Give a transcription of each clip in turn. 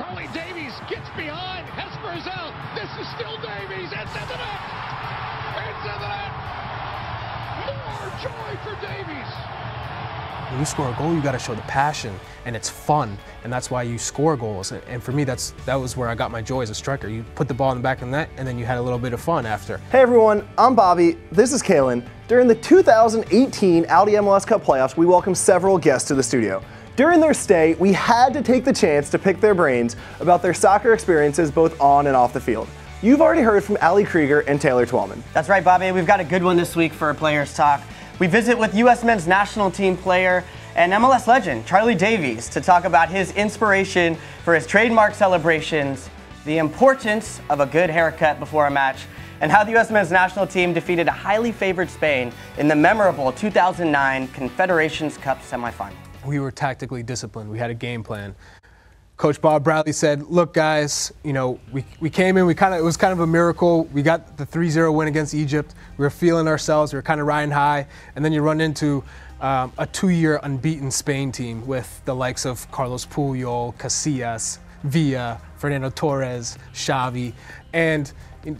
Charlie Davies gets behind. Hesper is out. This is still Davies. It's in the net. It's in the net. More joy for Davies. When you score a goal, you got to show the passion, and it's fun, and that's why you score goals. And, and for me, that's that was where I got my joy as a striker. You put the ball in the back of the net, and then you had a little bit of fun after. Hey everyone, I'm Bobby. This is Calen. During the 2018 Audi MLS Cup playoffs, we welcome several guests to the studio. During their stay, we had to take the chance to pick their brains about their soccer experiences both on and off the field. You've already heard from Ali Krieger and Taylor Twellman. That's right, Bobby. We've got a good one this week for a Players Talk. We visit with U.S. men's national team player and MLS legend Charlie Davies to talk about his inspiration for his trademark celebrations, the importance of a good haircut before a match, and how the U.S. men's national team defeated a highly favored Spain in the memorable 2009 Confederations Cup semifinal. We were tactically disciplined. We had a game plan. Coach Bob Bradley said, "Look, guys, you know, we, we came in. We kind of it was kind of a miracle. We got the 3-0 win against Egypt. We were feeling ourselves. We were kind of riding high, and then you run into um, a two-year unbeaten Spain team with the likes of Carlos Puyol, Casillas, Villa, Fernando Torres, Xavi, and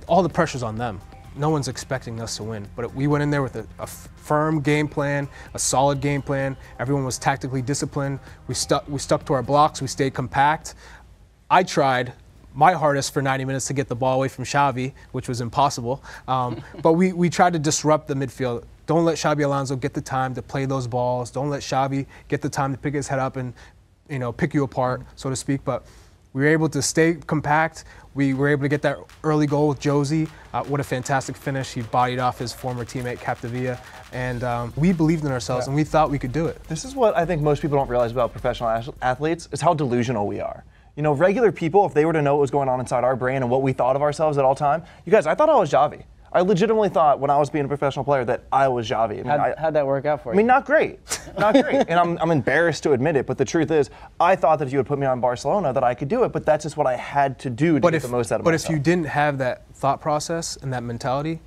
all the pressure's on them. No one's expecting us to win, but we went in there with a, a firm game plan, a solid game plan. Everyone was tactically disciplined. We stuck, we stuck to our blocks. We stayed compact. I tried my hardest for 90 minutes to get the ball away from Xavi, which was impossible. Um, but we, we tried to disrupt the midfield. Don't let Xabi Alonso get the time to play those balls. Don't let Xavi get the time to pick his head up and, you know, pick you apart, so to speak. But we were able to stay compact. We were able to get that early goal with Jozy. Uh, what a fantastic finish. He bodied off his former teammate, Capdevila. And um, we believed in ourselves Yeah. and we thought we could do it. This is what I think most people don't realize about professional athletes is how delusional we are. You know, regular people, if they were to know what was going on inside our brain and what we thought of ourselves at all time, you guys, I thought I was Xavi. I legitimately thought when I was being a professional player that I was Xavi. I mean, How'd, I- how'd that work out for you? I mean, not great. Not great. and I'm, I'm embarrassed to admit it, but the truth is, I thought that if you would put me on Barcelona, that I could do it, but that's just what I had to do to But get if, the most out of but myself. if you didn't have that thought process and that mentality,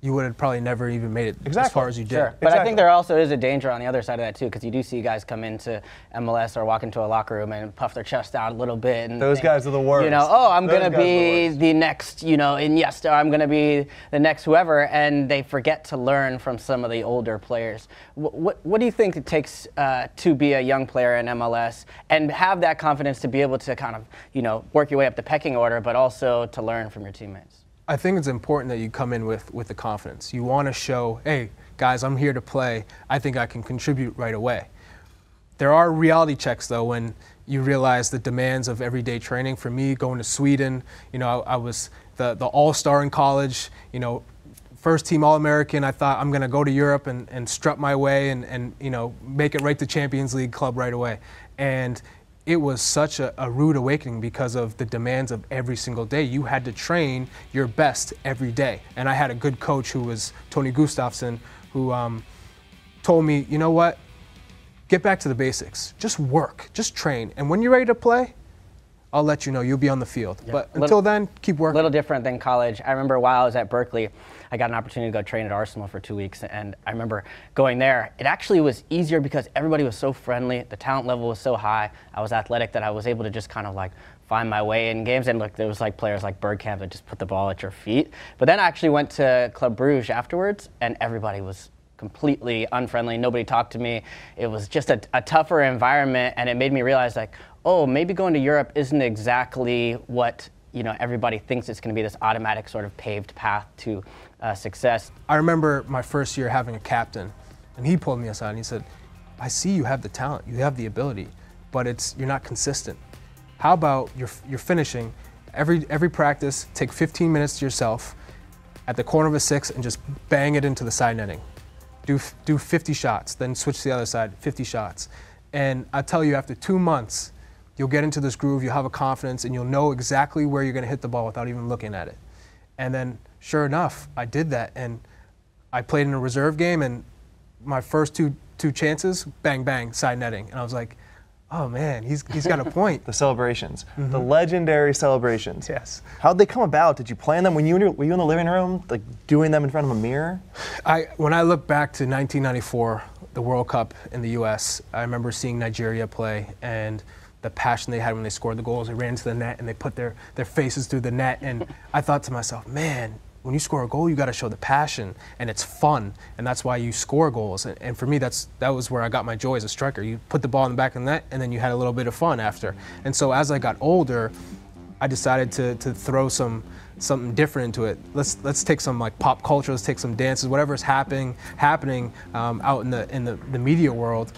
you would have probably never even made it as far as you did. Sure, but I think there also is a danger on the other side of that too, because you do see guys come into MLS or walk into a locker room and puff their chest out a little bit. And Those think, guys are the worst. You know, oh, I'm Those gonna guys are the be the next, you know, Iniesta. I'm gonna be the next whoever, and they forget to learn from some of the older players. What what, what do you think it takes uh, to be a young player in MLS and have that confidence to be able to kind of, you know, work your way up the pecking order, but also to learn from your teammates? I think it's important that you come in with, with the confidence. You want to show, hey, guys, I'm here to play. I think I can contribute right away. There are reality checks, though, when you realize the demands of everyday training. For me, going to Sweden, you know, I, I was the, the all star in college, you know, first team All American. I thought I'm going to go to Europe and, and strut my way and, and, you know, make it right to Champions League club right away. And it was such a, a rude awakening because of the demands of every single day. You had to train your best every day. And I had a good coach who was Tony Gustavsson, who um, told me, you know what? Get back to the basics. Just work. Just train. And when you're ready to play, I'll let you know. You'll be on the field. But Little- until then, keep working. A little different than college. I remember while I was at Berkeley, I got an opportunity to go train at Arsenal for two weeks, and I remember going there. It actually was easier because everybody was so friendly. The talent level was so high. I was athletic that I was able to just kind of like find my way in games. And look, there was like players like Bergkamp that just put the ball at your feet. But then I actually went to Club Bruges afterwards, and everybody was completely unfriendly. Nobody talked to me. It was just a, a tougher environment, and it made me realize like, oh, maybe going to Europe isn't exactly what you know everybody thinks it's going to be this automatic sort of paved path to uh, success. I remember my first year having a captain, and he pulled me aside and he said, "I see you have the talent, you have the ability, but it's you're not consistent. How about you're you're finishing every every practice? Take 15 minutes to yourself at the corner of a six and just bang it into the side netting. Do do 50 shots, then switch to the other side, 50 shots, and I tell you, after two months." You'll get into this groove, you'll have a confidence, and you'll know exactly where you're going to hit the ball without even looking at it. And then, sure enough, I did that, and I played in a reserve game, and my first two two chances, bang bang, side netting, and I was like, oh man, he's he's got a point. the celebrations, the mm-hmm. legendary celebrations. Yes. How'd they come about? Did you plan them when you were, were you in the living room, like doing them in front of a mirror? I when I look back to 1994, the World Cup in the U.S., I remember seeing Nigeria play, and the passion they had when they scored the goals. They ran to the net and they put their, their faces through the net. And I thought to myself, man, when you score a goal, you got to show the passion and it's fun. And that's why you score goals. And, and for me, that's that was where I got my joy as a striker. You put the ball in the back of the net and then you had a little bit of fun after. And so as I got older, I decided to, to throw some something different into it. Let's let's take some like pop culture. Let's take some dances, whatever's happening happening um, out in the in the, the media world.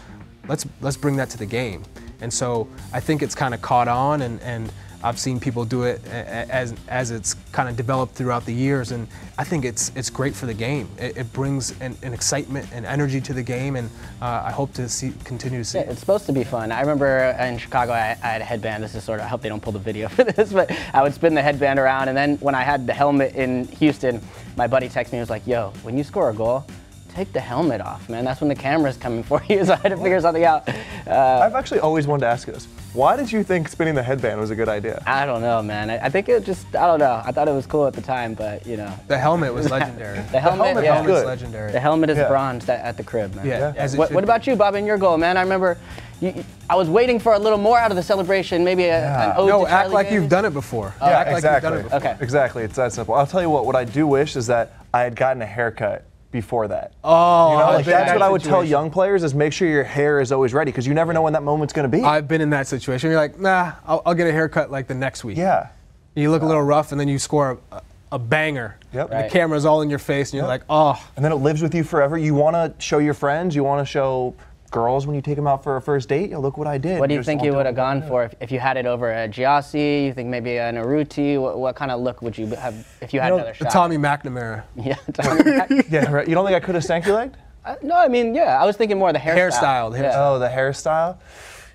Let's let's bring that to the game. And so I think it's kind of caught on, and, and I've seen people do it as, as it's kind of developed throughout the years, and I think it's it's great for the game. It, it brings an, an, excitement and energy to the game, and uh, I hope to see continue to see. Yeah, it's supposed to be fun. I remember in Chicago, I, I, had a headband. This is sort of I hope they don't pull the video for this, but I would spin the headband around, and then when I had the helmet in Houston, my buddy texted me and was like, "Yo, when you score a goal." take the helmet off, man. That's when the camera's coming for you. So I had to figure something out. Uh, I've actually always wanted to ask you this. Why did you think spinning the headband was a good idea? I don't know, man. I, I, think it just, I don't know. I thought it was cool at the time, but you know. The helmet was legendary. the helmet, the helmet yeah. was legendary. The helmet is yeah. bronze at the crib, man. Yeah. yeah. What, what, about you, Bob, in your goal, man? I remember you, I was waiting for a little more out of the celebration, maybe a, yeah. an ode No, act like you've done it before. Oh. Yeah, act exactly. Like before. Okay. Exactly. It's that simple. I'll tell you what, what I do wish is that I had gotten a haircut before that. Oh, you know, like that's what I would tell young players is make sure your hair is always ready because you never know when that moment's going to be. I've been in that situation. You're like, nah, I'll, I'll, get a haircut like the next week. Yeah. You look a little rough, and then you score a, a banger. Yep. Right. The camera's all in your face, and you're yep. like, oh. And then it lives with you forever. You want to show your friends. You want to show girls when you take them out for a first date. You know, look what I did. What do you, you think you would have gone for if, if, you had it over a Gyasi? You think maybe an Urruti? What, what, kind of look would you have if you had you know, another shot? Tommy McNamara. Yeah, Tommy yeah, right. You don't think I could have stanky legged? Uh, no, I mean, yeah, I was thinking more the hairstyle. Hairstyle. The hairstyle. Yeah. Oh, the hairstyle.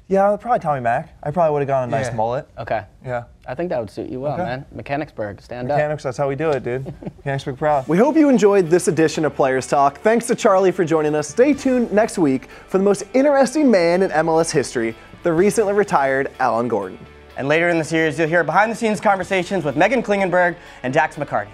Yeah, probably Tommy Mac. I probably would have gone a nice yeah. mullet. Okay. Yeah. I think that would suit you well, okay. man. Mechanicsburg, stand Mechanics, up. Mechanics, that's how we do it, dude. Mechanicsburg proud. We hope you enjoyed this edition of Players Talk. Thanks to Charlie for joining us. Stay tuned next week for the most interesting man in MLS history, the recently retired Alan Gordon. And later in the series, you'll hear behind the scenes conversations with Meghan Klingenberg and Dax McCarty.